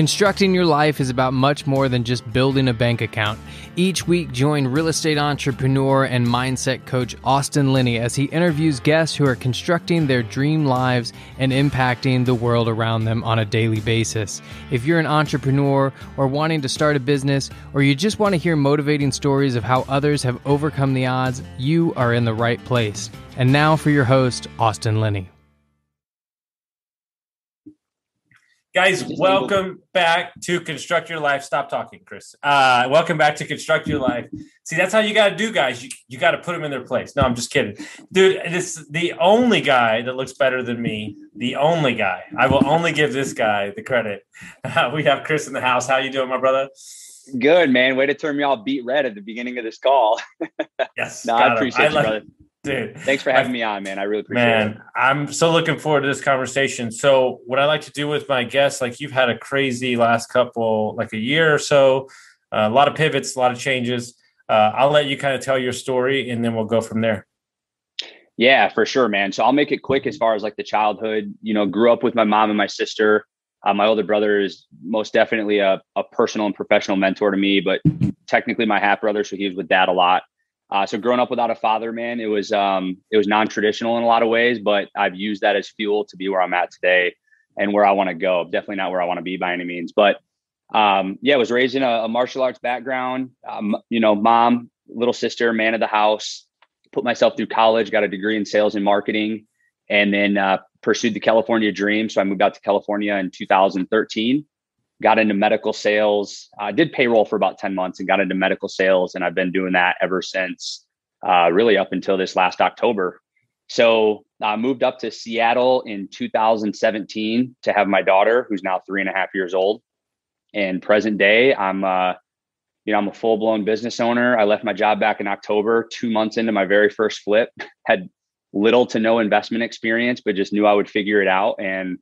Constructing your life is about much more than just building a bank account. Each week, join real estate entrepreneur and mindset coach Austin Linney as he interviews guests who are constructing their dream lives and impacting the world around them on a daily basis. If you're an entrepreneur or wanting to start a business, or you just want to hear motivating stories of how others have overcome the odds, you are in the right place. And now for your host, Austin Linney. Guys, welcome back to Construct Your Life. Stop talking, Chris. Uh, welcome back to Construct Your Life. See, that's how you got to do, guys. You, you got to put them in their place. No, I'm just kidding. Dude, this is the only guy that looks better than me. The only guy. I will only give this guy the credit. Uh, we have Chris in the house. How you doing, my brother? Good, man. Way to turn me all beat red at the beginning of this call. yes. no, I appreciate I you, brother. Dude, thanks for having I, me on, man. I really appreciate man, it. Man, I'm so looking forward to this conversation. So, what I like to do with my guests, like you've had a crazy last couple, like a year or so, uh, a lot of pivots, a lot of changes. Uh, I'll let you kind of tell your story, and then we'll go from there. Yeah, for sure, man. So I'll make it quick as far as like the childhood. You know, grew up with my mom and my sister. Uh, my older brother is most definitely a, a personal and professional mentor to me, but technically my half brother, so he was with dad a lot. Uh, so growing up without a father, man, it was um, it was non-traditional in a lot of ways, but I've used that as fuel to be where I'm at today and where I want to go. Definitely not where I want to be by any means, but um, yeah, I was raised in a, a martial arts background. Um, you know, mom, little sister, man of the house. Put myself through college, got a degree in sales and marketing, and then uh, pursued the California dream. So I moved out to California in 2013 got into medical sales. I did payroll for about 10 months and got into medical sales. And I've been doing that ever since, uh, really up until this last October. So I moved up to Seattle in 2017 to have my daughter, who's now three and a half years old. And present day, I'm, uh, you know, I'm a full blown business owner. I left my job back in October, two months into my very first flip, had little to no investment experience, but just knew I would figure it out. And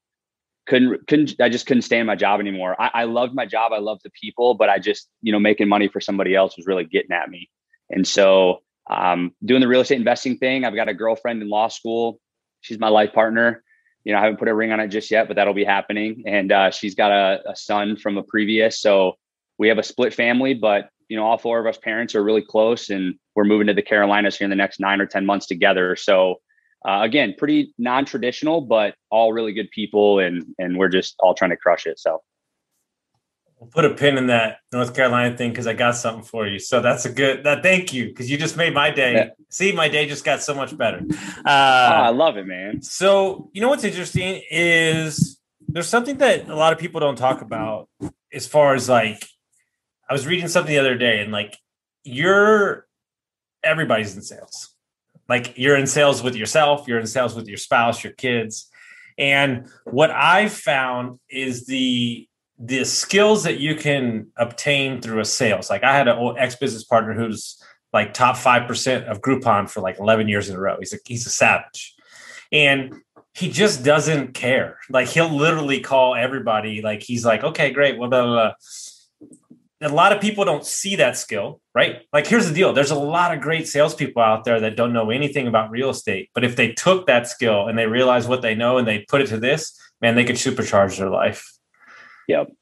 couldn't couldn't I just couldn't stand my job anymore. I, I loved my job, I loved the people, but I just you know making money for somebody else was really getting at me. And so um, doing the real estate investing thing, I've got a girlfriend in law school. She's my life partner. You know, I haven't put a ring on it just yet, but that'll be happening. And uh, she's got a, a son from a previous, so we have a split family, but you know, all four of us parents are really close, and we're moving to the Carolinas here in the next nine or ten months together. So uh, again, pretty non-traditional, but all really good people, and and we're just all trying to crush it. So we'll put a pin in that North Carolina thing because I got something for you. So that's a good. That thank you because you just made my day. Yeah. See, my day just got so much better. Uh, oh, I love it, man. So you know what's interesting is there's something that a lot of people don't talk about as far as like I was reading something the other day and like you're everybody's in sales like you're in sales with yourself, you're in sales with your spouse, your kids. And what I've found is the the skills that you can obtain through a sales. Like I had an ex business partner who's like top five percent of Groupon for like eleven years in a row. He's a he's a savage, and he just doesn't care. Like he'll literally call everybody. Like he's like, okay, great, well, blah, blah, blah a lot of people don't see that skill, right? Like, here's the deal there's a lot of great salespeople out there that don't know anything about real estate. But if they took that skill and they realize what they know and they put it to this, man, they could supercharge their life. Yep.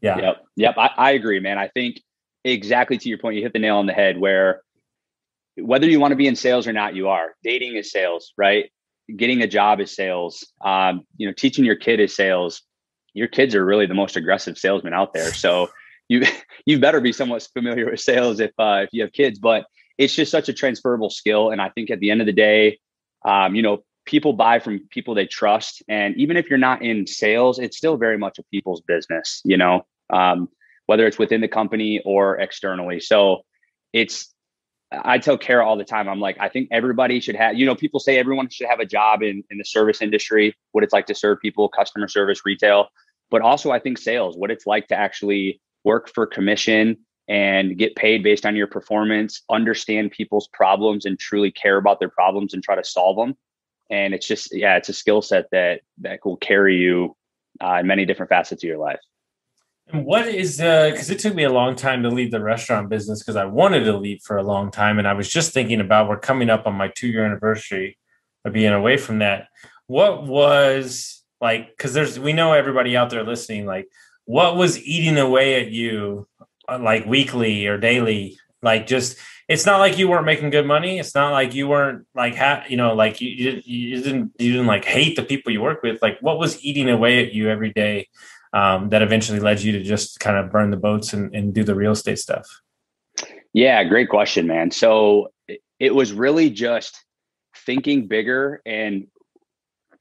Yeah. Yep. Yep. I, I agree, man. I think exactly to your point, you hit the nail on the head where whether you want to be in sales or not, you are. Dating is sales, right? Getting a job is sales. Um, you know, teaching your kid is sales. Your kids are really the most aggressive salesmen out there. So, you you better be somewhat familiar with sales if uh, if you have kids. But it's just such a transferable skill, and I think at the end of the day, um, you know, people buy from people they trust, and even if you're not in sales, it's still very much a people's business. You know, um, whether it's within the company or externally. So it's I tell Kara all the time, I'm like, I think everybody should have, you know, people say everyone should have a job in, in the service industry, what it's like to serve people, customer service, retail, but also I think sales, what it's like to actually work for commission and get paid based on your performance, understand people's problems and truly care about their problems and try to solve them. And it's just, yeah, it's a skill set that that will carry you uh, in many different facets of your life. And what is uh because it took me a long time to leave the restaurant business because I wanted to leave for a long time. And I was just thinking about we're coming up on my two year anniversary of being away from that. What was like because there's we know everybody out there listening, like what was eating away at you uh, like weekly or daily? Like just it's not like you weren't making good money. It's not like you weren't like ha- you know like you, you, you didn't you didn't like hate the people you work with. Like what was eating away at you every day um, that eventually led you to just kind of burn the boats and, and do the real estate stuff? Yeah, great question, man. So it was really just thinking bigger and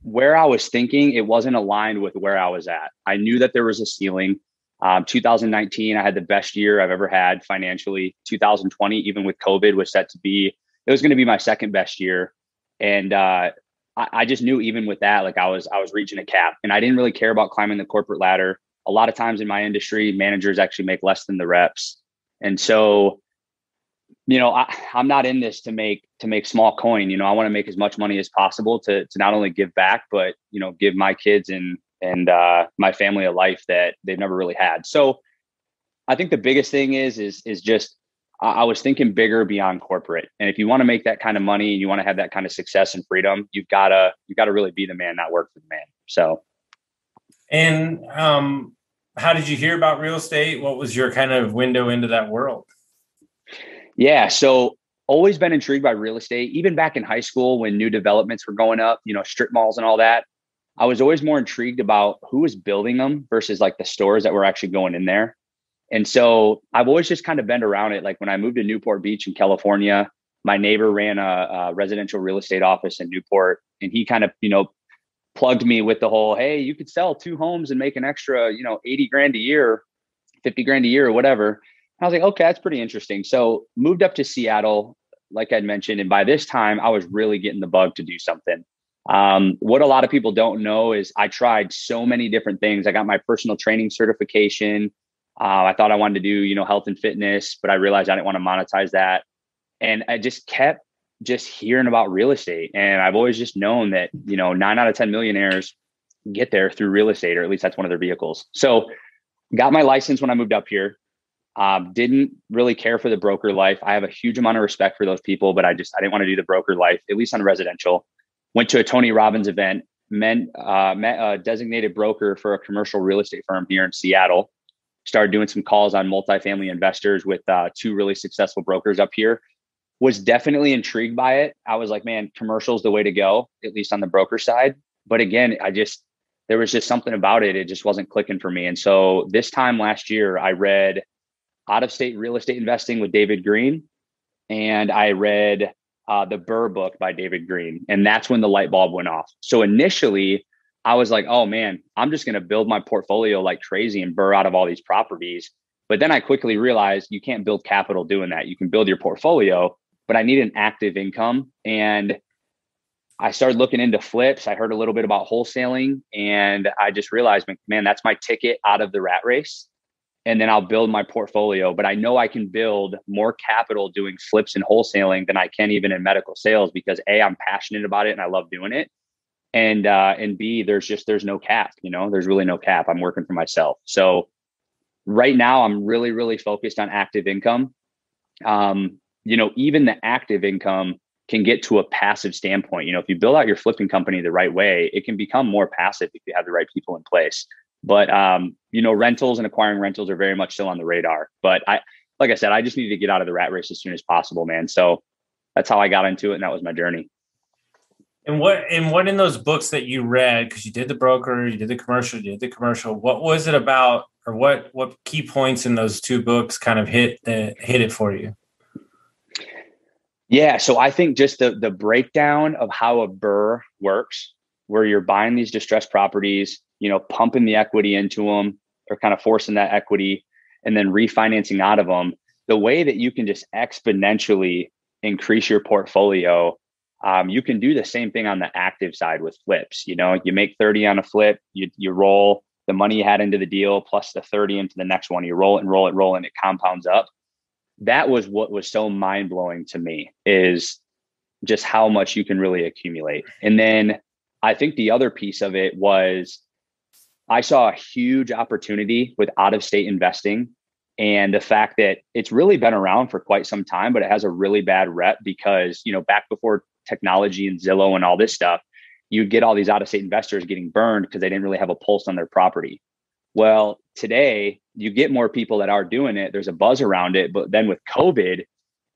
where I was thinking, it wasn't aligned with where I was at. I knew that there was a ceiling. Um, 2019, I had the best year I've ever had financially. 2020, even with COVID, was set to be it was going to be my second best year, and uh, I, I just knew even with that, like I was I was reaching a cap, and I didn't really care about climbing the corporate ladder. A lot of times in my industry, managers actually make less than the reps, and so you know I, i'm not in this to make to make small coin you know i want to make as much money as possible to to not only give back but you know give my kids and and uh, my family a life that they've never really had so i think the biggest thing is is is just I was thinking bigger beyond corporate. And if you want to make that kind of money and you want to have that kind of success and freedom, you've got to you've got to really be the man, not work for the man. So, and um, how did you hear about real estate? What was your kind of window into that world? Yeah. So always been intrigued by real estate, even back in high school when new developments were going up, you know, strip malls and all that. I was always more intrigued about who was building them versus like the stores that were actually going in there. And so I've always just kind of been around it. Like when I moved to Newport Beach in California, my neighbor ran a, a residential real estate office in Newport, and he kind of, you know, plugged me with the whole, hey, you could sell two homes and make an extra, you know, 80 grand a year, 50 grand a year or whatever. I was like, okay, that's pretty interesting. So moved up to Seattle, like I'd mentioned, and by this time I was really getting the bug to do something. Um, what a lot of people don't know is I tried so many different things. I got my personal training certification. Uh, I thought I wanted to do, you know, health and fitness, but I realized I didn't want to monetize that. And I just kept just hearing about real estate. And I've always just known that, you know, nine out of 10 millionaires get there through real estate, or at least that's one of their vehicles. So got my license when I moved up here. Um, didn't really care for the broker life. I have a huge amount of respect for those people, but I just I didn't want to do the broker life, at least on residential. Went to a Tony Robbins event, met, uh, met a designated broker for a commercial real estate firm here in Seattle. Started doing some calls on multifamily investors with uh, two really successful brokers up here. Was definitely intrigued by it. I was like, man, commercial's the way to go, at least on the broker side. But again, I just there was just something about it. It just wasn't clicking for me. And so this time last year, I read out of state real estate investing with David Greene. And I read uh, the BRRRR book by David Greene. And that's when the light bulb went off. So initially, I was like, oh man, I'm just going to build my portfolio like crazy and BRRRR out of all these properties. But then I quickly realized you can't build capital doing that. You can build your portfolio, but I need an active income. And I started looking into flips. I heard a little bit about wholesaling and I just realized, man, that's my ticket out of the rat race and then I'll build my portfolio. But I know I can build more capital doing flips and wholesaling than I can even in medical sales because a I'm passionate about it and I love doing it, and uh, and b there's just there's no cap. You know, there's really no cap. I'm working for myself. So right now I'm really really focused on active income. Um, you know, even the active income can get to a passive standpoint. You know, if you build out your flipping company the right way, it can become more passive if you have the right people in place. But um, you know, rentals and acquiring rentals are very much still on the radar. But I, like I said, I just need to get out of the rat race as soon as possible, man. So that's how I got into it, and that was my journey. And what and what in those books that you read, because you did the broker, you did the commercial, you did the commercial. What was it about, or what what key points in those two books kind of hit the, hit it for you? Yeah, so I think just the the breakdown of how a BRRRR works, where you're buying these distressed properties, you know, pumping the equity into them or kind of forcing that equity and then refinancing out of them, the way that you can just exponentially increase your portfolio, um, you can do the same thing on the active side with flips. You know, you make 30 on a flip, you, you roll the money you had into the deal plus the 30 into the next one. You roll it and roll it, roll, and it compounds up. That was what was so mind blowing to me is just how much you can really accumulate. And then I think the other piece of it was I saw a huge opportunity with out of state investing and the fact that it's really been around for quite some time, but it has a really bad rep because, you know, back before technology and Zillow and all this stuff, you'd get all these out of state investors getting burned because they didn't really have a pulse on their property. Well, today you get more people that are doing it. There's a buzz around it. But then with COVID,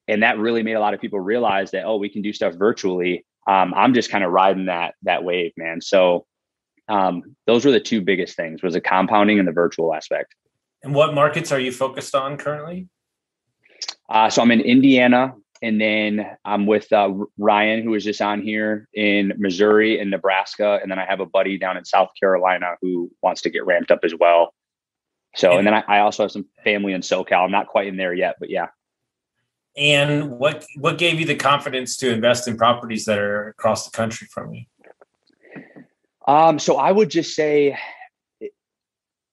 and that really made a lot of people realize that, oh, we can do stuff virtually. Um, I'm just kind of riding that that wave, man. So um, those were the two biggest things was the compounding and the virtual aspect. And what markets are you focused on currently? Uh, so I'm in Indiana, and then I'm with uh, Ryan, who was just on here in Missouri and Nebraska, and then I have a buddy down in South Carolina who wants to get ramped up as well. So, and then I, I also have some family in SoCal. I'm not quite in there yet, but yeah. And what what gave you the confidence to invest in properties that are across the country from you? Um, so I would just say,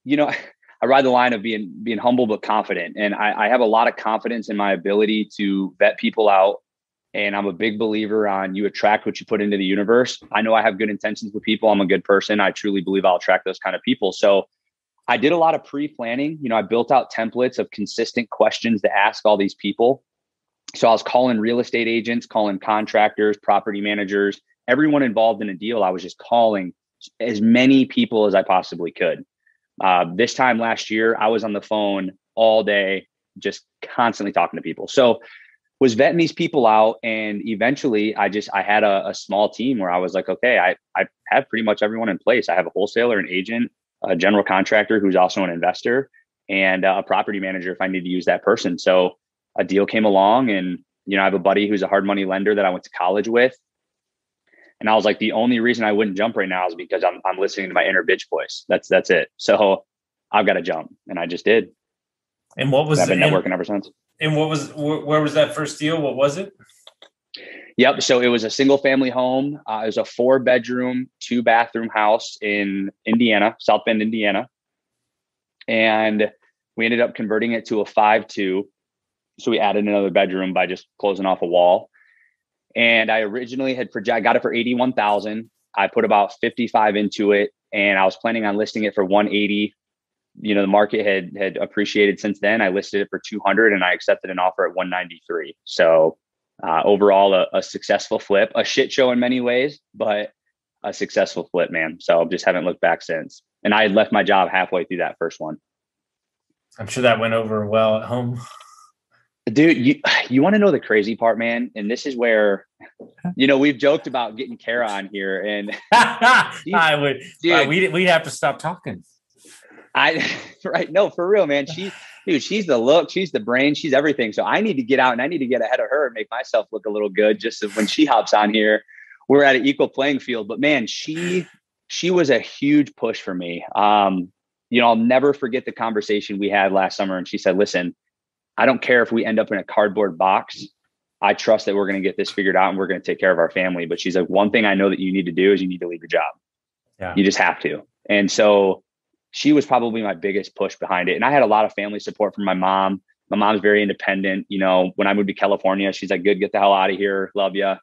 you know, I ride the line of being being humble but confident, and I, I have a lot of confidence in my ability to vet people out. And I'm a big believer on you attract what you put into the universe. I know I have good intentions with people. I'm a good person. I truly believe I'll attract those kind of people. So I did a lot of pre-planning. You know, I built out templates of consistent questions to ask all these people. So I was calling real estate agents, calling contractors, property managers, everyone involved in a deal. I was just calling as many people as I possibly could. Uh, this time last year, I was on the phone all day, just constantly talking to people. So was vetting these people out and eventually i just i had a, a, small team where i was like okay i i have pretty much everyone in place i have a wholesaler an agent a general contractor who's also an investor and a property manager if i need to use that person so a deal came along and you know i have a buddy who's a hard money lender that i went to college with and I was like, the only reason I wouldn't jump right now is because I'm I'm listening to my inner bitch voice. That's that's it. So I've got to jump, and I just did. And what was I've been networking ever since. And what was where was that first deal? What was it? Yep. So it was a single family home. Uh, it was a four bedroom, two bathroom house in Indiana, South Bend, Indiana. And we ended up converting it to a five two. So we added another bedroom by just closing off a wall. And I originally had project got it for 81,000. I put about 55 into it and I was planning on listing it for 180. You know, the market had had appreciated since then. I listed it for 200 and I accepted an offer at 193. So uh, overall, a, a successful flip, a shit show in many ways, but a successful flip, man. So just haven't looked back since. And I had left my job halfway through that first one. I'm sure that went over well at home. Dude, you you want to know the crazy part, man? And this is where, you know, we've joked about getting Kara on here, and I would, dude, uh, we we have to stop talking. I right, no, for real, man. She, dude, she's the look, she's the brain, she's everything. So I need to get out and I need to get ahead of her and make myself look a little good, just so when she hops on here, we're at an equal playing field. But man, she she was a huge push for me. Um, you know, I'll never forget the conversation we had last summer, and she said, "Listen." I don't care if we end up in a cardboard box. I trust that we're going to get this figured out and we're going to take care of our family. But she's like, one thing I know that you need to do is you need to leave your job. Yeah. You just have to. And so she was probably my biggest push behind it. And I had a lot of family support from my mom. My mom's very independent. You know, when I moved to California, she's like, good, get the hell out of here. Love you.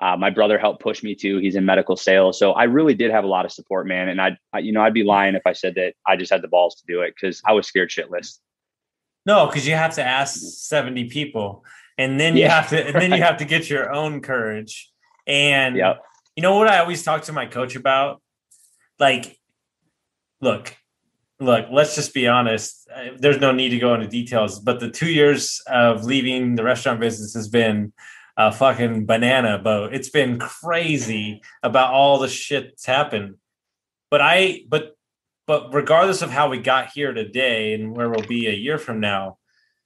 Uh, my brother helped push me too. He's in medical sales. So I really did have a lot of support, man. And I, I you know, I'd be lying if I said that I just had the balls to do it because I was scared shitless. No, because you have to ask 70 people and then you have to and then you have to get your own courage. And yep. you know what I always talk to my coach about? Like, look, look, let's just be honest. Uh, there's no need to go into details, but the two years of leaving the restaurant business has been a fucking banana boat. It's been crazy about all the shit that's happened. But I, but but regardless of how we got here today and where we'll be a year from now,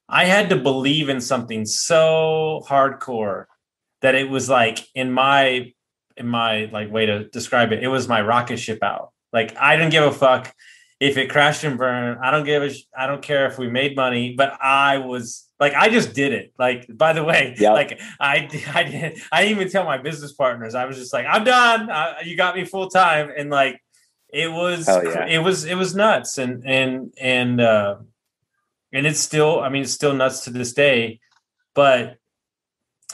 I had to believe in something so hardcore that it was like in my in my like way to describe it, it was my rocket ship out. Like I didn't give a fuck if it crashed and burned. I don't give a. I don't care if we made money, but I was like, I just did it. Like, by the way, yep. like I, I didn't I didn't even tell my business partners. I was just like, I'm done. I, you got me full time, and like it was yeah. it was it was nuts and and and uh and it's still I mean it's still nuts to this day, but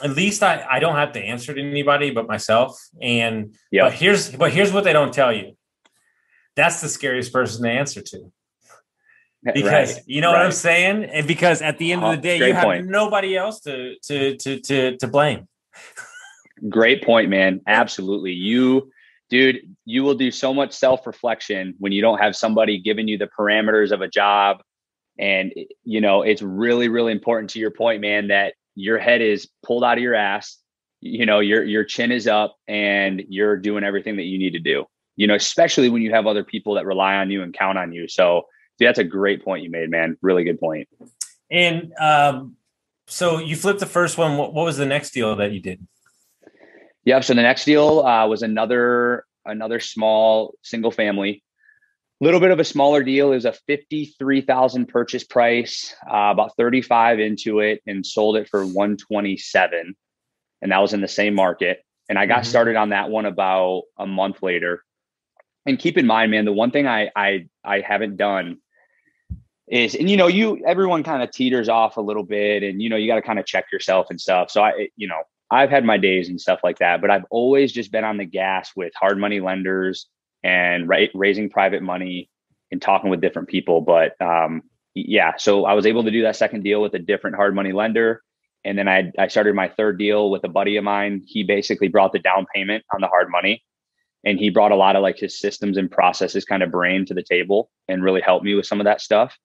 at least I I don't have to answer to anybody but myself. And yeah, but here's but here's what they don't tell you. That's the scariest person to answer to. Because right. you know right. what I'm saying? And because at the end of the day, Great you have point. nobody else to to to to to blame. Great point, man. Absolutely. You dude, you will do so much self reflection when you don't have somebody giving you the parameters of a job. And, you know, it's really, really important to your point, man, that your head is pulled out of your ass. You know, your, your chin is up and you're doing everything that you need to do, you know, especially when you have other people that rely on you and count on you. So dude, that's a great point you made, man. Really good point. And, um, so you flipped the first one. What, what was the next deal that you did? Yeah. So the next deal uh, was another another small single family. A little bit of a smaller deal is a fifty-three thousand purchase price, uh, about thirty-five into it, and sold it for one twenty-seven, and that was in the same market. And I got mm-hmm. started on that one about a month later. And keep in mind, man, the one thing I I I haven't done is and you know you everyone kind of teeters off a little bit and you know you got to kind of check yourself and stuff so i you know i've had my days and stuff like that but i've always just been on the gas with hard money lenders and ra- raising private money and talking with different people but um yeah so i was able to do that second deal with a different hard money lender and then i i started my third deal with a buddy of mine he basically brought the down payment on the hard money and he brought a lot of like his systems and processes kind of brain to the table and really helped me with some of that stuff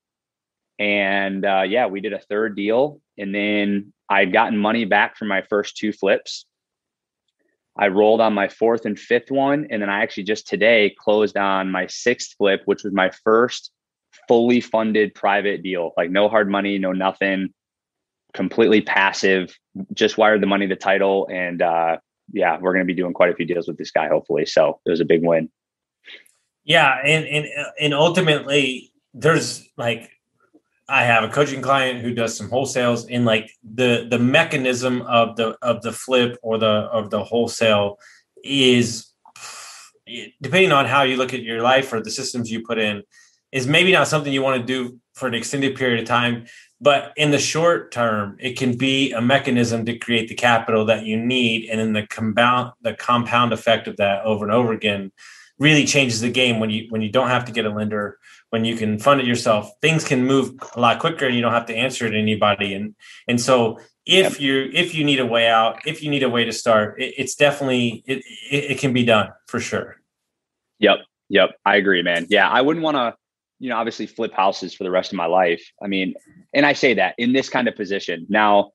and uh, yeah, we did a third deal. And then I'd gotten money back from my first two flips. I rolled on my fourth and fifth one. And then I actually just today closed on my sixth flip, which was my first fully funded private deal like no hard money, no nothing, completely passive, just wired the money the title. And uh, yeah, we're going to be doing quite a few deals with this guy, hopefully. So it was a big win. Yeah. And, and, and ultimately, there's like I have a coaching client who does some wholesales and like the the mechanism of the of the flip or the of the wholesale is depending on how you look at your life or the systems you put in is maybe not something you want to do for an extended period of time but in the short term it can be a mechanism to create the capital that you need and then the compound the compound effect of that over and over again really changes the game when you when you don't have to get a lender when you can fund it yourself things can move a lot quicker and you don't have to answer to anybody. And and so if yep. you if you need a way out if you need a way to start it, it's definitely it, it, it can be done for sure. Yep. Yep. I agree man. Yeah i wouldn't want to you know obviously flip houses for the rest of my life. I mean and i say that in this kind of position. Now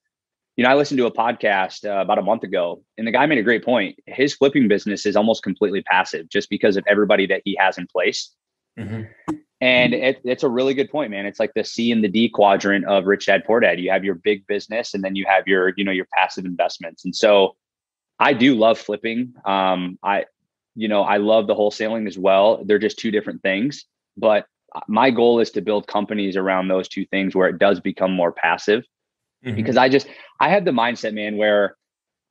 you know i listened to a podcast uh, about a month ago and the guy made a great point. His flipping business is almost completely passive just because of everybody that he has in place. Mm-hmm. And it, it's a really good point, man. It's like the C and the D quadrant of Rich Dad Poor Dad. You have your big business, and then you have your, you know, your passive investments. And so, I do love flipping. Um, I, you know, I love the wholesaling as well. They're just two different things. But my goal is to build companies around those two things where it does become more passive. Mm-hmm. Because I just I had the mindset, man, where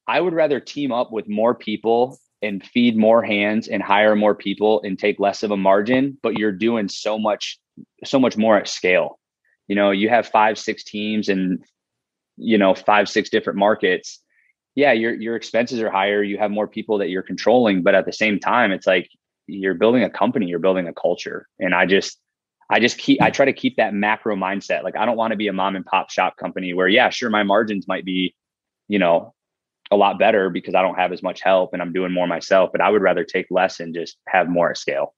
I would rather team up with more people and feed more hands and hire more people and take less of a margin but you're doing so much so much more at scale. You know you have five six teams and you know five six different markets. Yeah your your expenses are higher. You have more people that you're controlling but at the same time it's like you're building a company you're building a culture. And i just i just keep i try to keep that macro mindset. Like i don't want to be a mom and pop shop company where yeah sure my margins might be you know a lot better because I don't have as much help and I'm doing more myself. But I would rather take less and just have more at scale.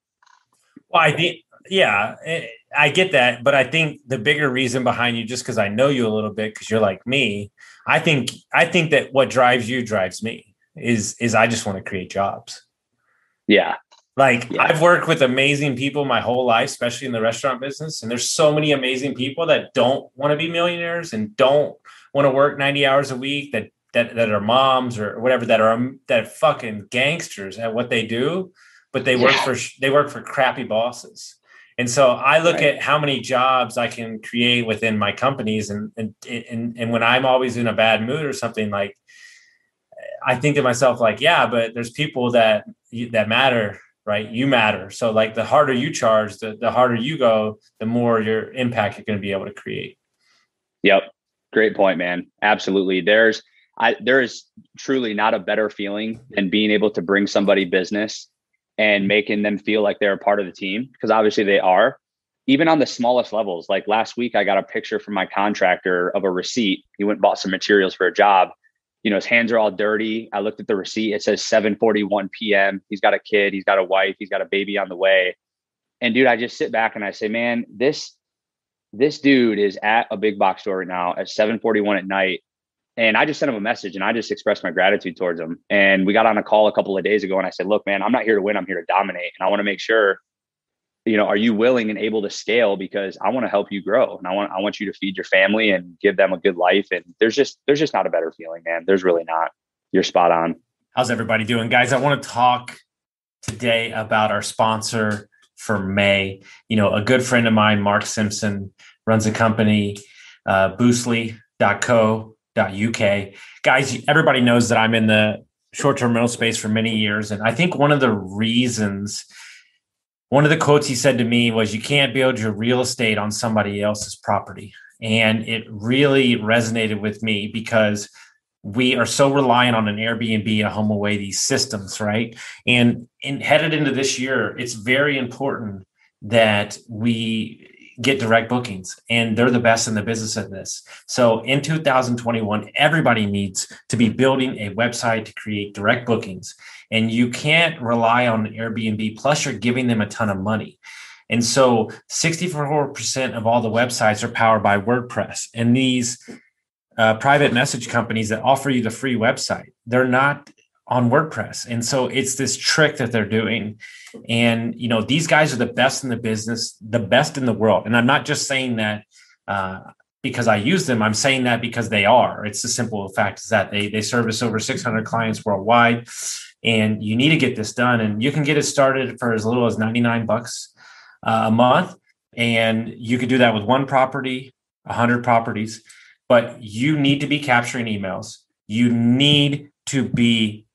Well, I think, yeah, eh, I get that. But I think the bigger reason behind you, just because I know you a little bit, because you're like me, I think, I think that what drives you drives me is, is I just want to create jobs. Yeah. Like yeah. I've worked with amazing people my whole life, especially in the restaurant business. And there's so many amazing people that don't want to be millionaires and don't want to work 90 hours a week that that that are moms or whatever that are um, that fucking gangsters at what they do, but they work for they work for crappy bosses. And so I look right. at how many jobs I can create within my companies, and and and and when I'm always in a bad mood or something like, I think to myself like, yeah, but there's people that that matter, right? You matter. So like the harder you charge, the the harder you go, the more your impact you're going to be able to create. Yep, great point, man. Absolutely. There's I, there is truly not a better feeling than being able to bring somebody business and making them feel like they're a part of the team because obviously they are even on the smallest levels like last week i got a picture from my contractor of a receipt he went and bought some materials for a job you know, his hands are all dirty. I looked at the receipt. It says 7:41 p.m. He's got a kid. He's got a wife. He's got a baby on the way. And dude, I just sit back and I say, man, this this dude is at a big box store right now at 7:41 at night. And I just sent him a message and I just expressed my gratitude towards him. And we got on a call a couple of days ago and I said, look, man, I'm not here to win. I'm here to dominate. And I want to make sure you know, are you willing and able to scale? Because I want to help you grow, and I want I want you to feed your family and give them a good life. And there's just there's just not a better feeling, man. There's really not. You're spot on. How's everybody doing, guys? I want to talk today about our sponsor for May. You know, a good friend of mine, Mark Simpson, runs a company, uh, Boostly.co.uk. Guys, everybody knows that I'm in the short-term rental space for many years, and I think one of the reasons one of the quotes he said to me was you can't build your real estate on somebody else's property and it really resonated with me because we are so reliant on an airbnb a HomeAway these systems right and and headed into this year it's very important that we get direct bookings and they're the best in the business at this so in 2021 everybody needs to be building a website to create direct bookings and you can't rely on Airbnb. Plus, you're giving them a ton of money. And so 64% of all the websites are powered by WordPress. And these uh, private message companies that offer you the free website, they're not on WordPress. And so it's this trick that they're doing. And, you know, these guys are the best in the business, the best in the world. And I'm not just saying that uh, because I use them. I'm saying that because they are. It's the simple fact is that they, they service over 600 clients worldwide and you need to get this done and you can get it started for as little as 99 bucks uh, a month and you could do that with one property 100 properties but you need to be capturing emails you need to be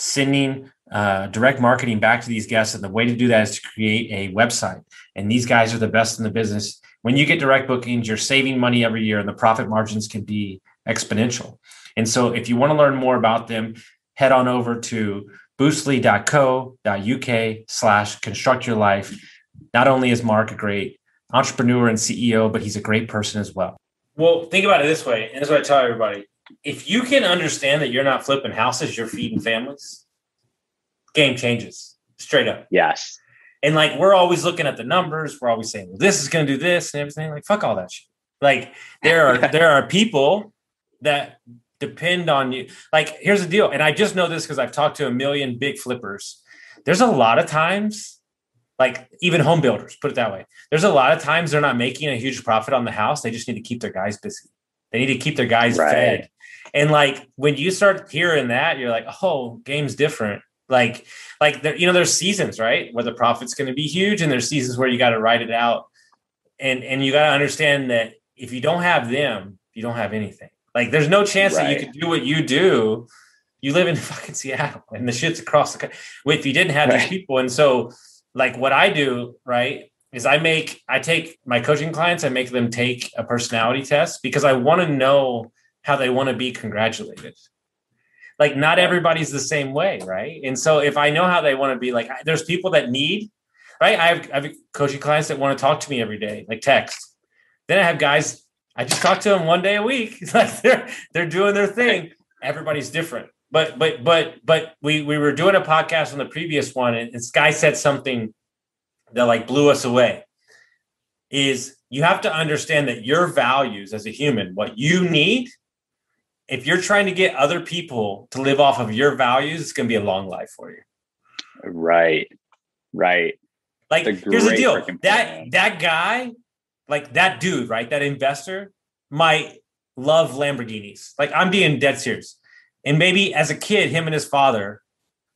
sending uh, direct marketing back to these guests and the way to do that is to create a website and these guys are the best in the business when you get direct bookings you're saving money every year and the profit margins can be exponential and so if you want to learn more about them head on over to boostly.co.uk slash construct your life. Not only is Mark a great entrepreneur and CEO, but he's a great person as well. Well, think about it this way. And this is what I tell everybody. If you can understand that you're not flipping houses, you're feeding families, game changes straight up. Yes. And like we're always looking at the numbers, we're always saying, well, this is gonna do this and everything. Like, fuck all that shit. Like there are there are people that depend on you. Like, here's the deal. And I just know this because I've talked to a million big flippers. There's a lot of times, like even home builders, put it that way. There's a lot of times they're not making a huge profit on the house. They just need to keep their guys busy. They need to keep their guys right. fed. And like when you start hearing that, you're like, oh, game's different. Like, like there, you know, there's seasons, right? Where the profit's going to be huge, and there's seasons where you got to write it out. And and you got to understand that if you don't have them, you don't have anything. Like, there's no chance right. that you could do what you do. You live in fucking Seattle, and the shit's across the country. If you didn't have right. these people, and so like what I do, right, is I make I take my coaching clients, I make them take a personality test because I want to know how they want to be congratulated. Like, not everybody's the same way, right? And so if I know how they want to be, like, there's people that need, right? I have, I have coaching clients that want to talk to me every day, like text. Then I have guys I just talk to them one day a week. like they're they're doing their thing. Everybody's different. But but but but we we were doing a podcast on the previous one, and this guy said something that like blew us away. Is you have to understand that your values as a human, what you need, if you're trying to get other people to live off of your values, it's going to be a long life for you. Right. Right. Like here's the deal. That that guy like that dude, right? That investor might love Lamborghinis. Like I'm being dead serious. And maybe as a kid, him and his father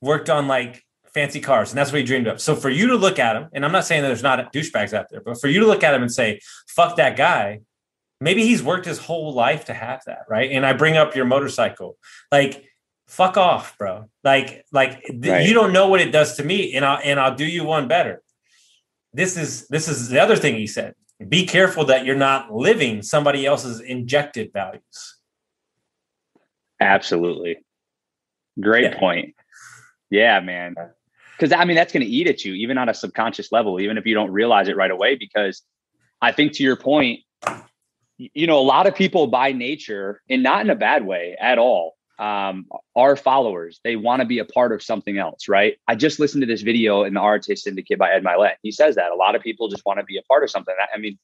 worked on like fancy cars, and that's what he dreamed of. So for you to look at him, and I'm not saying that there's not douchebags out there, but for you to look at him and say, fuck that guy, maybe he's worked his whole life to have that, right? And I bring up your motorcycle. Like, fuck off, bro. Like, like th- right. you don't know what it does to me, and I'll and I'll do you one better. This is this is the other thing he said be careful that you're not living somebody else's injected values. Absolutely. Great yeah. point. Yeah, man. Because I mean, that's going to eat at you, even on a subconscious level, even if you don't realize it right away. Because I think to your point, you know, a lot of people by nature, and not in a bad way at all, um, our followers. They want to be a part of something else, right? I just listened to this video in the RTA Syndicate by Ed Mylett. He says that a lot of people just want to be a part of something. I mean,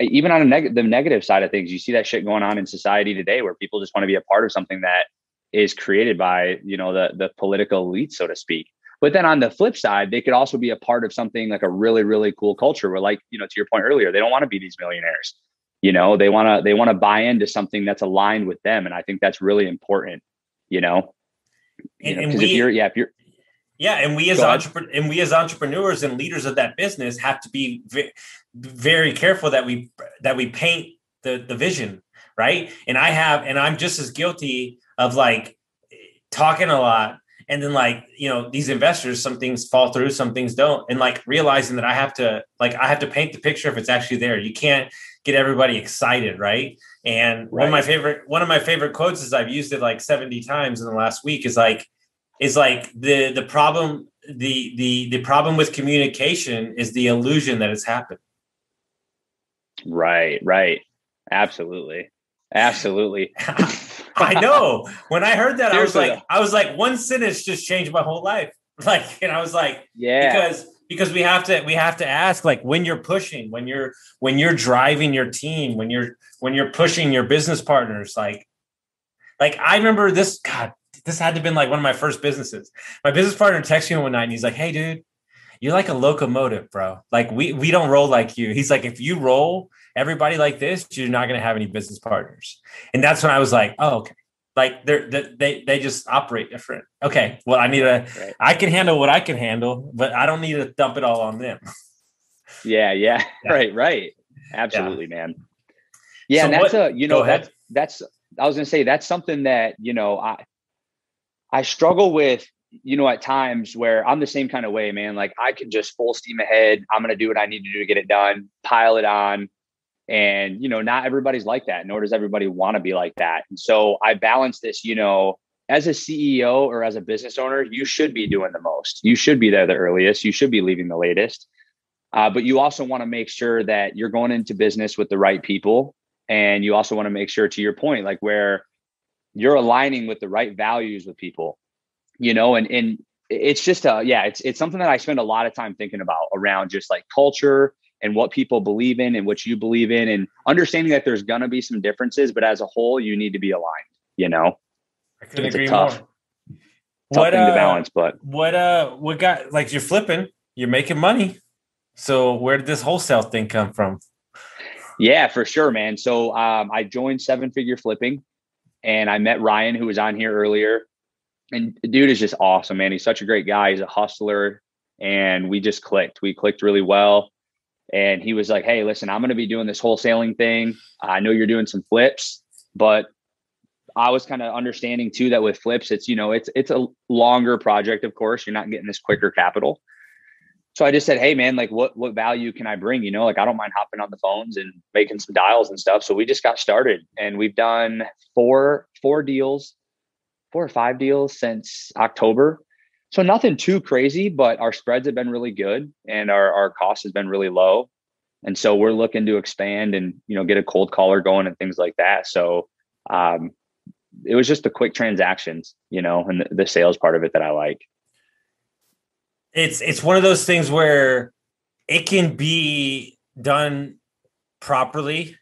even on neg- the negative side of things, you see that shit going on in society today, where people just want to be a part of something that is created by you know the the political elite, so to speak. But then on the flip side, they could also be a part of something like a really really cool culture, where like you know to your point earlier, they don't want to be these millionaires. You know, they want to they want to buy into something that's aligned with them, and I think that's really important. You know, because you know, and 'cause we, if you're yeah if you're yeah, and we as entrepreneurs and we as entrepreneurs and leaders of that business have to be ve- very careful that we that we paint the the vision right. And I have, and I'm just as guilty of like talking a lot and then like you know these investors some things fall through some things don't and like realizing that i have to like i have to paint the picture if it's actually there you can't get everybody excited right? And one of my favorite one of my favorite quotes is i've used it like 70 times in the last week is like is like the the problem the the the problem with communication is the illusion that it's happened right right. Absolutely. Absolutely. I know. When I heard that, I was Seriously, like, I was like, one sentence just changed my whole life. Like, and I was like, yeah. because because we have to we have to ask like when you're pushing, when you're when you're driving your team, when you're when you're pushing your business partners, like like I remember this. God, this had to have been like one of my first businesses. My business partner texted me one night, and he's like, "Hey, dude." You're like a locomotive, bro. Like we we don't roll like you. He's like, if you roll everybody like this, you're not going to have any business partners. And that's when I was like, oh, okay. Like they're, they they they just operate different. Okay, well, I need to. Right. I can handle what I can handle, but I don't need to dump it all on them. Yeah, yeah, Yeah. right, right. Absolutely, man. Yeah, So and that's what- a you know that's that's I was gonna say that's something that you know I I struggle with you know at times where I'm the same kind of way, man. Like I can just full steam ahead. I'm gonna do what I need to do to get it done, pile it on. And you know, not everybody's like that, nor does everybody want to be like that. And so I balance this, you know, as a CEO or as a business owner, you should be doing the most. You should be there the earliest. You should be leaving the latest. Uh, but you also want to make sure that you're going into business with the right people. And you also want to make sure, to your point, like where you're aligning with the right values with people, you know, and, and it's just a, yeah, it's, it's something that I spend a lot of time thinking about around just like culture and what people believe in and what you believe in and understanding that there's going to be some differences, but as a whole, you need to be aligned, you know, I couldn't It's a agree tough- more. tough What thing to uh, balance, but what uh, what got like you're flipping, you're making money. So where did this wholesale thing come from? Yeah, for sure, man. So um, I joined Seven Figure Flipping, and I met Ryan, who was on here earlier. And the dude is just awesome, man. He's such a great guy. He's a hustler, and we just clicked. We clicked really well. And he was like, "Hey, listen, I'm going to be doing this wholesaling thing. I know you're doing some flips, but I was kind of understanding too that with flips, it's you know, it's it's a longer project. Of course, you're not getting this quicker capital." So I just said, "Hey, man, like, what what value can I bring? You know, like I don't mind hopping on the phones and making some dials and stuff." So we just got started, and we've done four four deals, four or five deals since October. So nothing too crazy, but our spreads have been really good, and our our cost has been really low. And so we're looking to expand and you know get a cold caller going and things like that. So um, it was just the quick transactions, you know, and the, the sales part of it that I like. it's it's one of those things where it can be done properly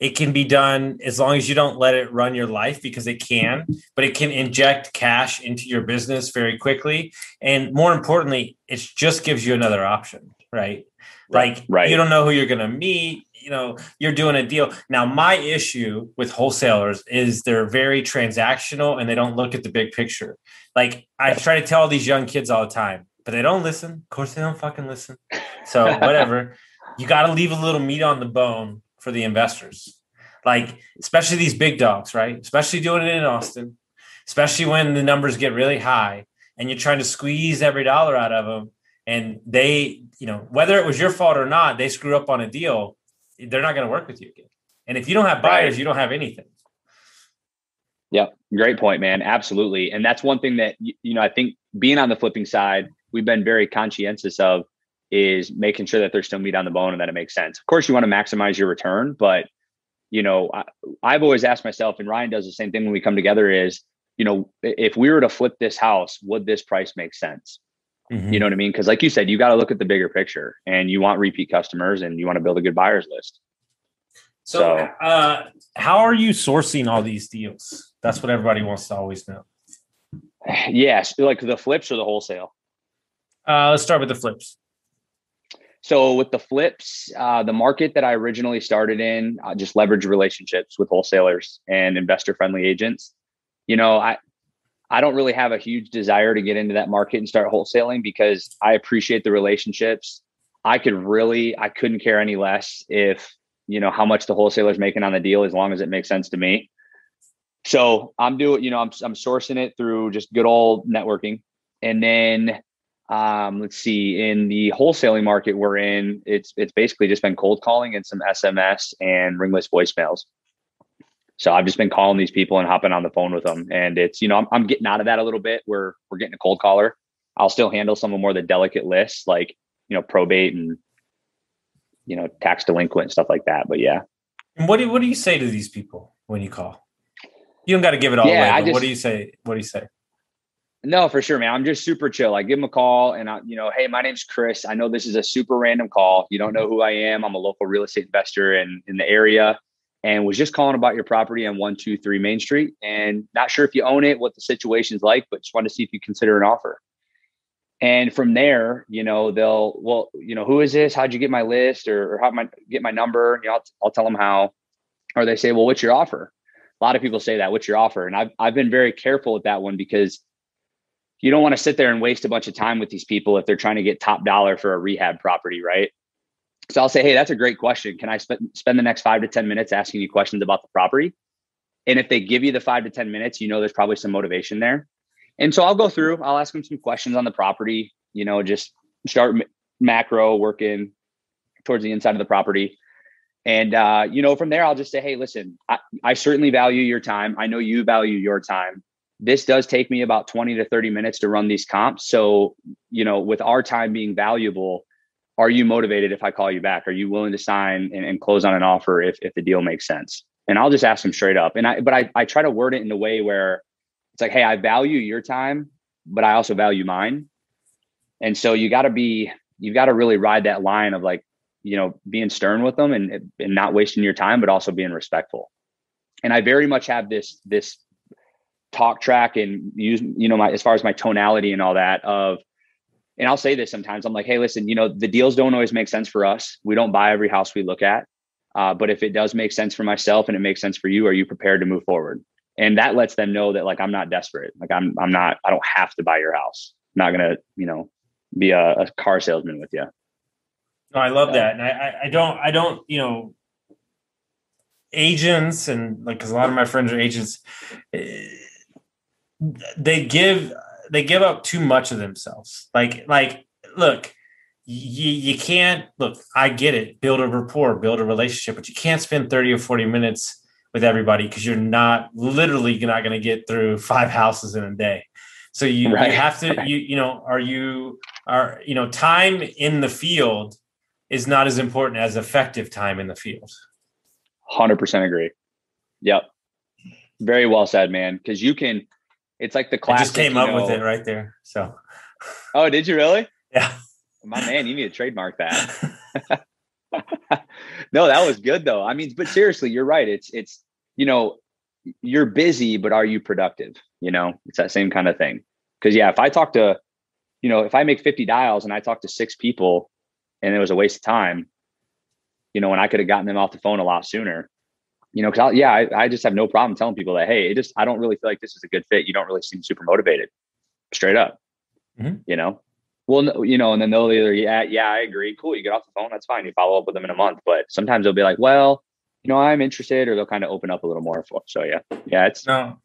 it can be done as long as you don't let it run your life because it can but it can inject cash into your business very quickly. And more importantly it just gives you another option right? Like Right. you don't know who you're going to meet you know you're doing a deal. Now my issue with wholesalers is they're very transactional and they don't look at the big picture. Like i try to tell these young kids all the time but they don't listen. Of course they don't fucking listen. So whatever. You got to leave a little meat on the bone for the investors like especially these big dogs right especially doing it in austin especially when the numbers get really high and you're trying to squeeze every dollar out of them and they you know whether it was your fault or not they screw up on a deal they're not going to work with you again and if you don't have buyers Right. you don't have anything Yeah, Great point, man. Absolutely. And that's one thing that, you know, I think being on the flipping side, we've been very conscientious of is making sure that there's still meat on the bone and that it makes sense. Of course, you want to maximize your return, but, you know, I, I've always asked myself, and Ryan does the same thing when we come together is, you know, if we were to flip this house, would this price make sense? Mm-hmm. You know what I mean? Because, like you said, you got to look at the bigger picture, and you want repeat customers, and you want to build a good buyers list. So, so uh, how are you sourcing all these deals? That's what everybody wants to always know. Yes, like the flips or the wholesale. Uh, let's start with the flips. So with the flips, uh, the market that I originally started in, I just leverage relationships with wholesalers and investor friendly agents. You know, I I don't really have a huge desire to get into that market and start wholesaling because I appreciate the relationships. I could really, I couldn't care any less if you know how much the wholesaler's making on the deal as long as it makes sense to me. So I'm doing, you know, I'm I'm sourcing it through just good old networking, and then um, let's see, in the wholesaling market we're in, it's it's basically just been cold calling and some SMS and ringless voicemails. So I've just been calling these people and hopping on the phone with them, and it's you know I'm, I'm getting out of that a little bit. Where we're getting a cold caller. I'll still handle some of more the delicate lists like you know probate and you know tax delinquent and stuff like that. But yeah. And what do what do you say to these people when you call? You don't got to give it all yeah, away. Just, what do you say? What do you say? No, for sure, man. I'm just super chill. I give them a call and I, you know, hey, my name's Chris. I know this is a super random call. You don't know mm-hmm. who I am. I'm a local real estate investor in, in the area and was just calling about your property on 123 Main Street and not sure if you own it, what the situation's like, but just wanted to see if you consider an offer. And from there, you know, they'll, well, you know, who is this? How'd you get my list or, or how my get my number? You know, I'll, I'll tell them how, or they say, well, what's your offer? A lot of people say that, what's your offer? And I've, I've been very careful with that one because you don't want to sit there and waste a bunch of time with these people if they're trying to get top dollar for a rehab property, right? So I'll say, hey, that's a great question. Can I spend spend the next five to ten minutes asking you questions about the property? And if they give you the five to ten minutes, you know there's probably some motivation there. And so I'll go through. I'll ask them some questions on the property. You know, just start macro working towards the inside of the property. And uh, you know, from there, I'll just say, hey, listen, I, I certainly value your time. I know you value your time this does take me about 20 to 30 minutes to run these comps. So, you know, with our time being valuable, are you motivated if I call you back? Are you willing to sign and, and close on an offer if, if the deal makes sense? And I'll just ask them straight up. And I, but I, I try to word it in a way where it's like, Hey, I value your time, but I also value mine. And so you got to be, you've got to really ride that line of like, you know, being stern with them and, and not wasting your time, but also being respectful. And I very much have this, this talk track and use you know my as far as my tonality and all that of and I'll say this sometimes I'm like hey listen you know the deals don't always make sense for us. We don't buy every house we look at uh, but if it does make sense for myself and it makes sense for you are you prepared to move forward? And that lets them know that like I'm not desperate. Like I'm I'm not I don't have to buy your house. I'm not gonna you know be a, a car salesman with you no I love that. And I I don't I don't you know agents and like because a lot of my friends are agents eh, they give they give up too much of themselves. Like like look, you you can't look. I get it. Build a rapport, build a relationship, but you can't spend thirty or forty minutes with everybody because you're not literally you're not going to get through five houses in a day. So you, right. you have to you you know are you are you know time in the field is not as important as effective time in the field. Hundred percent agree. Yep. Very well said, man. Because you can it's like the classic. I just came up know, with it right there. So. Oh, did you really? Yeah. My man, you need to trademark that. no, that was good though. I mean, but seriously, you're right. It's it's you know, you're busy, but are you productive? You know, it's that same kind of thing. Because yeah, if I talk to, you know, if I make 50 dials and I talk to six people, and it was a waste of time, you know, and I could have gotten them off the phone a lot sooner you know, because I, yeah, I, I just have no problem telling people that, hey, it just I don't really feel like this is a good fit. You don't really seem super motivated, straight up. Mm-hmm. You know, well, you know, and then they'll either yeah, yeah, I agree, cool. You get off the phone, that's fine. You follow up with them in a month, but sometimes they'll be like, well, you know, I'm interested, or they'll kind of open up a little more. For, so yeah, yeah, it's no.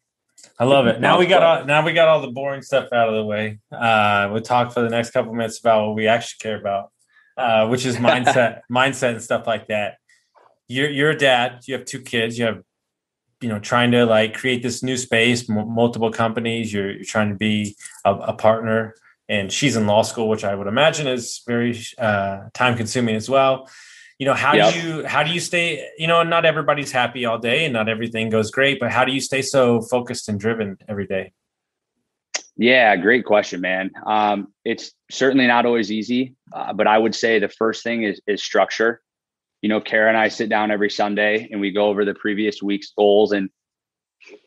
I love it. Now we got all, now we got all the boring stuff out of the way. Uh, we'll talk for the next couple minutes about what we actually care about, uh, which is mindset, mindset, and stuff like that you're you're a dad. You have two kids. You have you know trying to like create this new space, m- multiple companies. You're, you're trying to be a, a, partner, and she's in law school, which I would imagine is very uh, time consuming as well. you know how yep. do you how do you stay you know not everybody's happy all day and not everything goes great but how do you stay so focused and driven every day yeah great question man um, it's certainly not always easy uh, but i would say the first thing is is structure you know kara and i sit down every sunday and we go over the previous week's goals and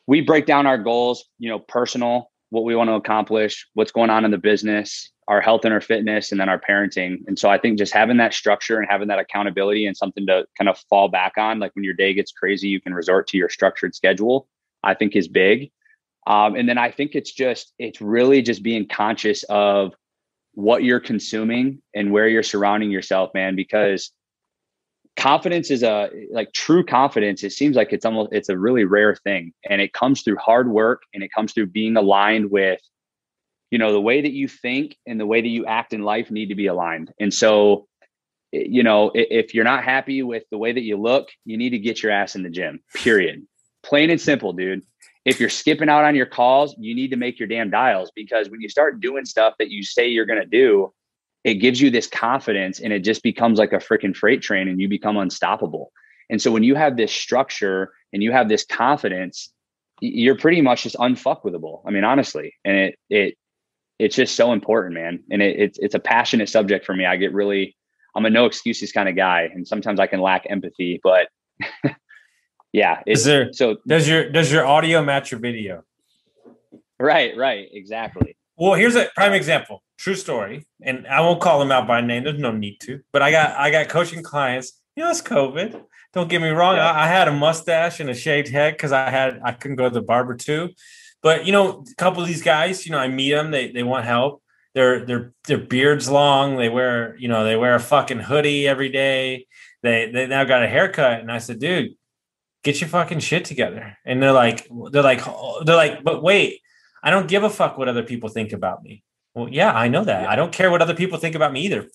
we break down our goals you know personal what we want to accomplish what's going on in the business our health and our fitness and then our parenting. And so I think just having that structure and having that accountability and something to kind of fall back on, like when your day gets crazy, you can resort to your structured schedule, I think is big. Um, and then I think it's just, it's really just being conscious of what you're consuming and where you're surrounding yourself, man, because confidence is a like true confidence it seems like it's almost it's a really rare thing and it comes through hard work and it comes through being aligned with you know the way that you think and the way that you act in life need to be aligned and so eh, you know if you're not happy with the way that you look you need to get your ass in the gym period. Plain and simple dude. If you're skipping out on your calls you need to make your damn dials because when you start doing stuff that you say you're going to do it gives you this confidence and it just becomes like a freaking freight train and you become unstoppable and so when you have this structure and you have this confidence you're pretty much just unfuckwithable. I mean, honestly, and it it it's just so important, man. And it, it's it's a passionate subject for me. I get really, I'm a no excuses kind of guy, and sometimes I can lack empathy. But yeah, is there so does your does your audio match your video? Right, right, exactly. Well, here's a prime example. True story, and I won't call them out by name. There's no need to. But I got I got coaching clients. You know, it's COVID. Don't get me wrong. Yeah. I, I, had a mustache and a shaved head because I had I couldn't go to the barber too. But you know, a couple of these guys, you know, I meet them. They they want help. Their their their beards long. They wear you know they wear a fucking hoodie every day. They they now got a haircut, and I said, dude, get your fucking shit together. And they're like they're like they're like, but wait, I don't give a fuck what other people think about me. Well, yeah, I know that. I don't care what other people think about me either.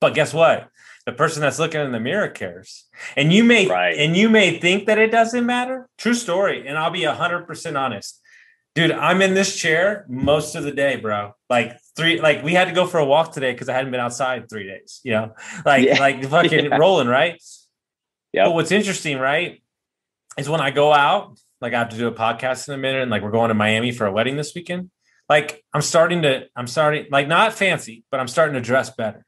But guess what? The person that's looking in the mirror cares. And you may right. and you may think that it doesn't matter. True story. And I'll be hundred percent honest dude i'm in this chair most of the day bro like three like we had to go for a walk today because i hadn't been outside three days you know like yeah. like fucking yeah. rolling right yeah but what's interesting right is when i go out like i have to do a podcast in a minute and like we're going to miami for a wedding this weekend like i'm starting to i'm starting like not fancy but i'm starting to dress better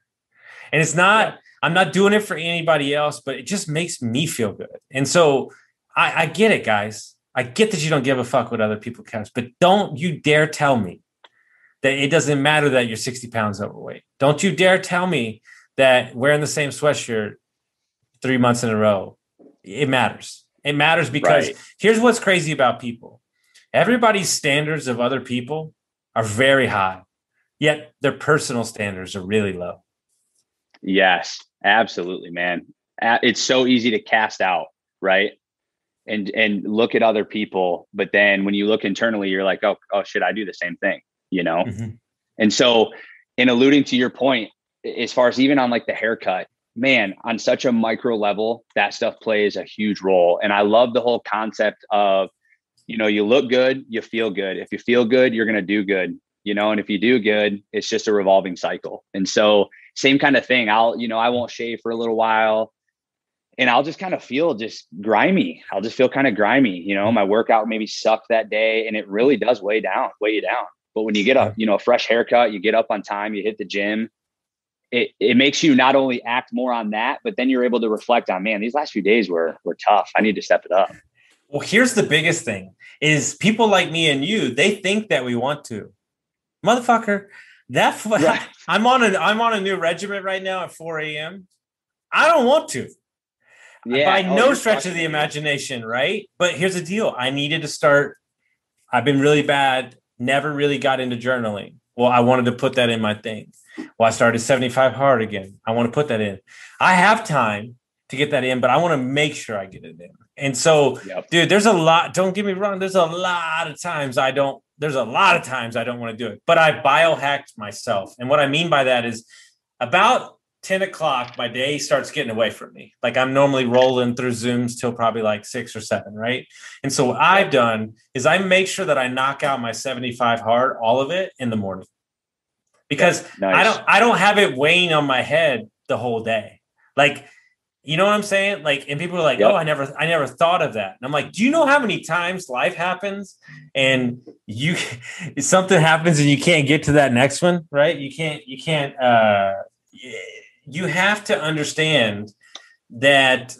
and it's not yeah. i'm not doing it for anybody else but it just makes me feel good and so i i get it guys I get that you don't give a fuck what other people count, but don't you dare tell me that it doesn't matter that you're 60 pounds overweight. Don't you dare tell me that wearing the same sweatshirt three months in a row, it matters. It matters because right. here's what's crazy about people. Everybody's standards of other people are very high, yet their personal standards are really low. Yes, absolutely, man. It's so easy to cast out, right? and and look at other people but then when you look internally you're like oh oh should i do the same thing you know mm-hmm. and so in alluding to your point as far as even on like the haircut man on such a micro level that stuff plays a huge role and i love the whole concept of you know you look good you feel good if you feel good you're going to do good you know and if you do good it's just a revolving cycle and so same kind of thing i'll you know i won't shave for a little while and I'll just kind of feel just grimy. I'll just feel kind of grimy. You know, my workout maybe sucked that day, and it really does weigh down, weigh you down. But when you get a you know a fresh haircut, you get up on time, you hit the gym. It, it makes you not only act more on that, but then you're able to reflect on, man, these last few days were were tough. I need to step it up. Well, here's the biggest thing: is people like me and you, they think that we want to, motherfucker. That right. I'm on a I'm on a new regiment right now at 4 a.m. I don't want to yeah, by oh, no stretch of the imagination, right? But here's the deal: I needed to start. I've been really bad. Never really got into journaling. Well, I wanted to put that in my thing. Well, I started 75 hard again. I want to put that in. I have time to get that in, but I want to make sure I get it in. And so, yep. dude, there's a lot. Don't get me wrong. There's a lot of times I don't. There's a lot of times I don't want to do it, but I biohacked myself. And what I mean by that is about 10 o'clock, my day starts getting away from me. Like I'm normally rolling through Zooms till probably like six or seven, right? And so what I've done is I make sure that I knock out my 75 hard, all of it in the morning. Because nice. I don't I don't have it weighing on my head the whole day. Like You know what I'm saying? Like, and people are like, yep. "Oh, I never, I never thought of that." And I'm like, "Do you know how many times life happens and you something happens and you can't get to that next one, right? You can't, you can't. uh You have to understand that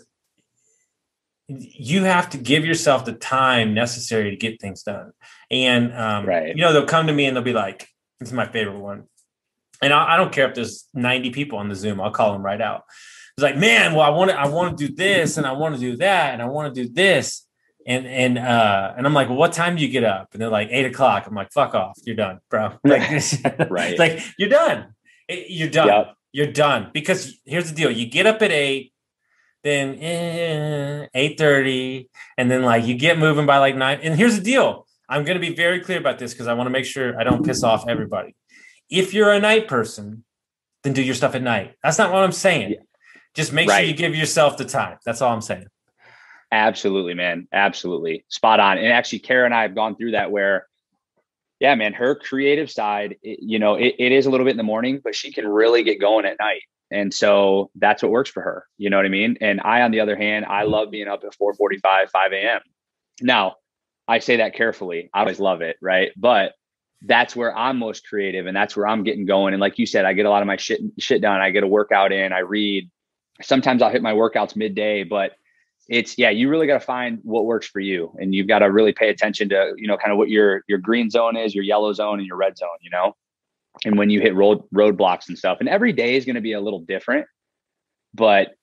you have to give yourself the time necessary to get things done. And um, right. you know, they'll come to me and they'll be like, "This is my favorite one," and I, I don't care if there's 90 people on the Zoom. I'll call them right out it's like, man, well, I want to, I want to do this and I want to do that and I want to do this. And and uh and I'm like, well, what time do you get up? And they're like, eight o'clock. I'm like, fuck off, you're done, bro. Like, right. like you're done. You're done. Yep. You're done. Because here's the deal: you get up at eight, then eh, eight thirty, and then like you get moving by like nine. And here's the deal: I'm going to be very clear about this because I want to make sure I don't piss off everybody. If you're a night person, then do your stuff at night. That's not what I'm saying. Yeah. Just make right. sure you give yourself the time. That's all I'm saying. Absolutely, man. Absolutely. Spot on. And actually, Kara and I have gone through that where, yeah, man, her creative side, it, you know, it, it is a little bit in the morning, but she can really get going at night. And so that's what works for her. You know what I mean? And I, on the other hand, I love being up at 445, 5 a.m. Now, I say that carefully. I always love it, right? But that's where I'm most creative and that's where I'm getting going. And like you said, I get a lot of my shit shit done. I get a workout in, I read, sometimes I'll hit my workouts midday, but it's yeah, you really got to find what works for you, and you've got to really pay attention to you know kind of what your your green zone is, your yellow zone, and your red zone. You know, and when you hit road roadblocks and stuff, and every day is going to be a little different, but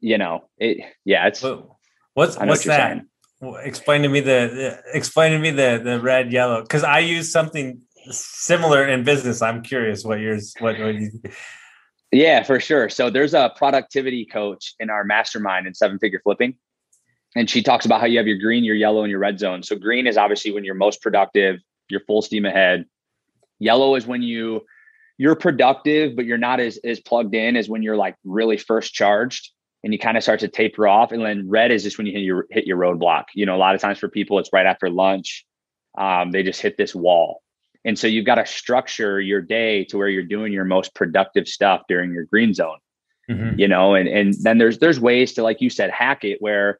you know it. Yeah, it's what's what's what that? Well, explain to me the, the explain to me the the red yellow because I use something similar in business. I'm curious what yours what, what you yeah, for sure. So there's a productivity coach in our mastermind in seven figure flipping. And she talks about how you have your green, your yellow, and your red zone. So green is obviously when you're most productive, you're full steam ahead. Yellow is when you you're productive, but you're not as as plugged in as when you're like really first charged and you kind of start to taper off. And then red is just when you hit your hit your roadblock. You know, a lot of times for people, it's right after lunch. Um, they just hit this wall. And so you've got to structure your day to where you're doing your most productive stuff during your green zone. Mm-hmm. You know, and and then there's there's ways to like you said hack it where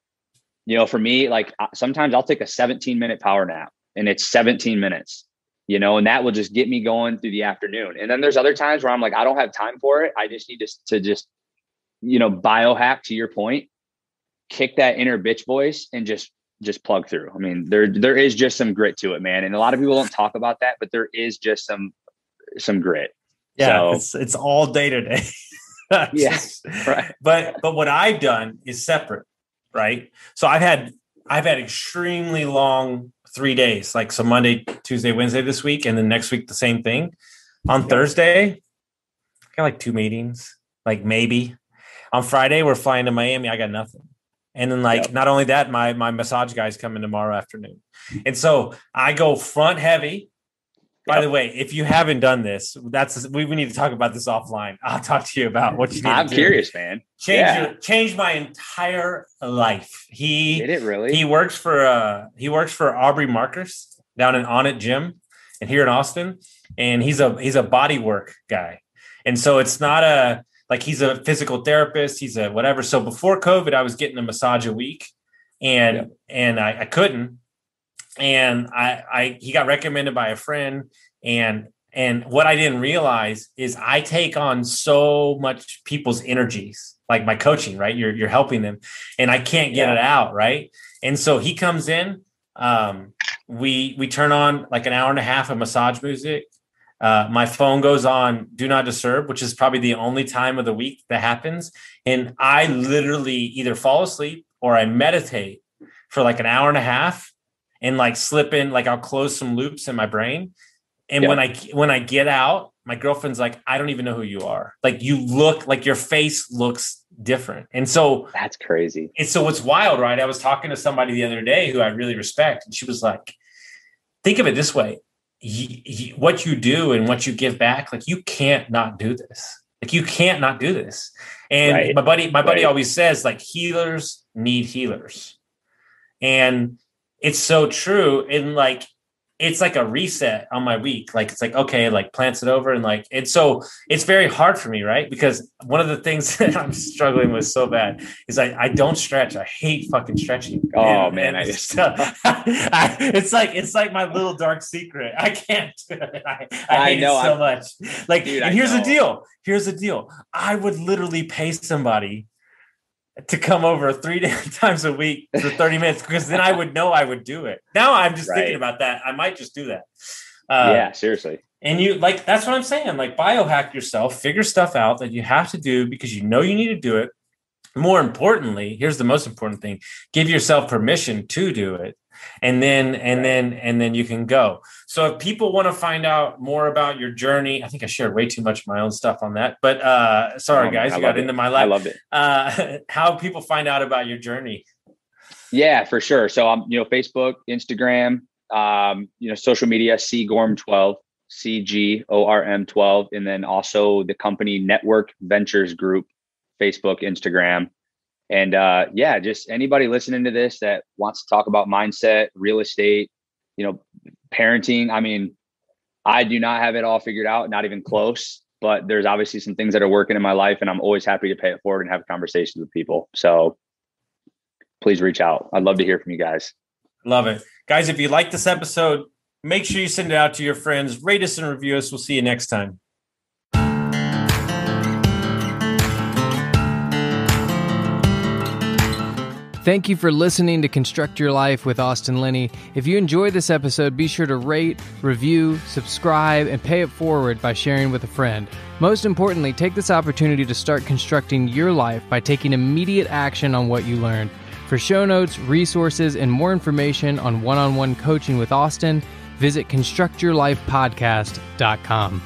you know, for me like sometimes I'll take a 17 minute power nap and it's 17 minutes. You know, and that will just get me going through the afternoon. And then there's other times where I'm like I don't have time for it. I just need to to just you know, biohack to your point, kick that inner bitch voice and just just plug through. I mean, there there is just some grit to it, man. And a lot of people don't talk about that, but there is just some some grit. Yeah, so, it's it's all day to day. Yes, right. But but what I've done is separate, right? So I've had I've had extremely long three days, like so Monday, Tuesday, Wednesday this week, and then next week the same thing. On yep. Thursday, I got like two meetings, like maybe. On Friday, we're flying to Miami. I got nothing. And then like yep. not only that, my my massage guy's coming tomorrow afternoon. And so I go front heavy. By yep. the way, if you haven't done this, that's we, we need to talk about this offline. I'll talk to you about what you need. I'm curious, man. Change yeah. your, change my entire life. He did it really. He works for uh he works for Aubrey Marcus down in Onnit Gym and here in Austin. And he's a he's a body work guy. And so it's not a like he's a physical therapist, he's a whatever. So before COVID, I was getting a massage a week, and yeah. and I, I couldn't, and I I he got recommended by a friend, and and what I didn't realize is I take on so much people's energies, like my coaching, right? You're you're helping them, and I can't get yeah. it out, right? And so he comes in. Um, we we turn on like an hour and a half of massage music uh, my phone goes on do not disturb, which is probably the only time of the week that happens. And I literally either fall asleep or I meditate for like an hour and a half and like slip in, like I'll close some loops in my brain. And when I when I get out, my girlfriend's like, I don't even know who you are. Like you look like your face looks different. And so that's crazy. And so what's wild, right? I was talking to somebody the other day who I really respect, and she was like, think of it this way what you do and what you give back, like you can't not do this. Like you can't not do this. And right. my buddy, my buddy right. always says, like healers need healers, and it's so true. And like it's like a reset on my week. Like it's like, okay, like plants it over and like, and so it's very hard for me, right? Because one of the things that I'm struggling with so bad is I, I don't stretch. I hate fucking stretching. Oh man, I just, I, it's like, it's like my little dark secret. I can't, I, I, I know so I'm, much. Like, dude, and here's the deal. Here's the deal. I would literally pay somebody to come over three times a week for 30 minutes because then I would know I would do it. Now I'm just right. thinking about that. I might just do that. Uh, yeah, seriously. And you like that's what I'm saying. Like biohack yourself, figure stuff out that you have to do because you know you need to do it. More importantly, here's the most important thing: give yourself permission to do it and then and then and then you can go so if people want to find out more about your journey i think i shared way too much of my own stuff on that but uh sorry oh, guys I got it. into my life. i loved it. Uh how people find out about your journey. Yeah for sure. So i'm you know facebook instagram um you know social media c gorm 12 c-g-o-r-m 12 and then also the company network ventures group facebook instagram. And uh, yeah, just anybody listening to this that wants to talk about mindset, real estate, you know, parenting. I mean, I do not have it all figured out, not even close. But there's obviously some things that are working in my life, and I'm always happy to pay it forward and have conversations with people. So please reach out. I'd love to hear from you guys. Love it. Guys, if you like this episode, make sure you send it out to your friends, rate us and review us. We'll see you next time. Thank you for listening to Construct Your Life with Austin Linney. If you enjoyed this episode, be sure to rate, review, subscribe, and pay it forward by sharing with a friend. Most importantly, take this opportunity to start constructing your life by taking immediate action on what you learned. For show notes, resources, and more information on one on one coaching with Austin, visit constructyourlifepodcast.com.